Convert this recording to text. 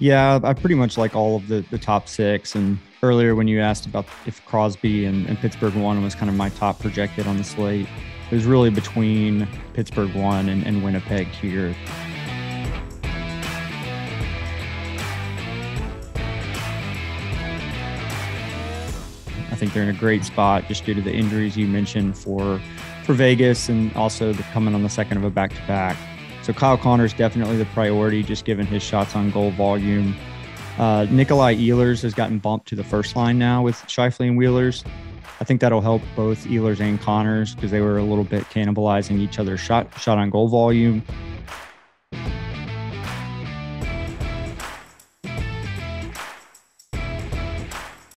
Yeah, I pretty much like all of the, the top six. And earlier, when you asked about if Crosby and, and Pittsburgh one was kind of my top projected on the slate, it was really between Pittsburgh one and, and Winnipeg here. I think they're in a great spot just due to the injuries you mentioned for for Vegas and also the coming on the second of a back to back. So Kyle Connor is definitely the priority, just given his shots on goal volume. Uh, Nikolai Ehlers has gotten bumped to the first line now with Scheifele and Wheelers. I think that'll help both Ehlers and Connors because they were a little bit cannibalizing each other's shot shot on goal volume.